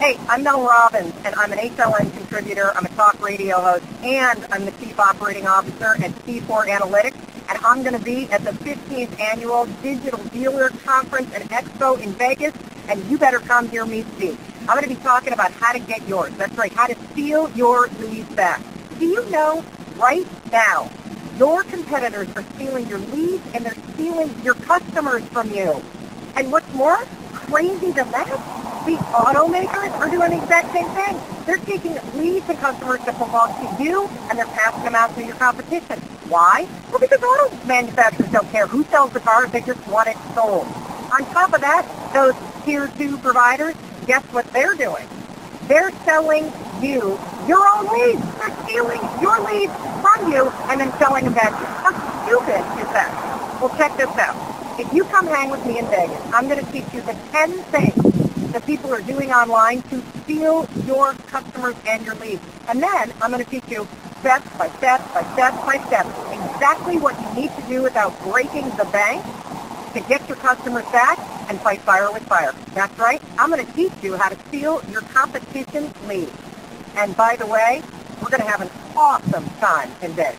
Hey, I'm Mel Robbins, and I'm an HLN contributor. I'm a talk radio host, and I'm the Chief Operating Officer at C4 Analytics. And I'm going to be at the 15th Annual Digital Dealer Conference and Expo in Vegas, and you better come hear me speak. I'm going to be talking about how to get yours. That's right, how to steal your leads back. Do you know right now your competitors are stealing your leads and they're stealing your customers from you? And what's more crazy than that? The automakers are doing the exact same thing. They're taking leads and customers that belong to you, and they're passing them out to your competition. Why? Well, because auto manufacturers don't care who sells the car; they just want it sold. On top of that, those tier two providers, guess what they're doing? They're selling you your own leads. They're stealing your leads from you and then selling them back to you. How stupid is that? Well, check this out. If you come hang with me in Vegas, I'm going to teach you the 10 things that people are doing online to steal your customers and your leads. And then I'm going to teach you step by step by step by step exactly what you need to do without breaking the bank to get your customers back and fight fire with fire. That's right. I'm going to teach you how to steal your competition's leads. And by the way, we're going to have an awesome time Vegas.